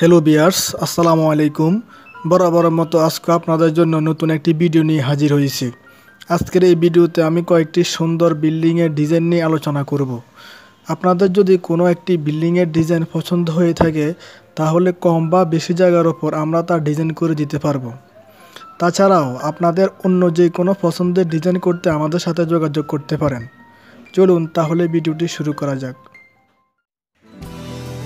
Hello বিয়ার্স আসসালামু আলাইকুম। বরাবরের মতো আজকে আপনাদের জন্য নতুন একটি ভিডিও নিয়ে হাজির হয়েছি। আজকের এই ভিডিওতে আমি কয়েকটি সুন্দর বিল্ডিংয়ের ডিজাইন নিয়ে আলোচনা করব। আপনাদের যদি কোনো একটি বিল্ডিংয়ের ডিজাইন পছন্দ হয়ে থাকে, তাহলে কম বা বেশি জায়গার ওপর আমরা তার ডিজাইন করে দিতে পারব। তাছাড়াও আপনাদের অন্য যে কোনো পছন্দের ডিজাইন করতে আমাদের সাথে যোগাযোগ করতে পারেন। চলুন তাহলে ভিডিওটি শুরু করা যাক।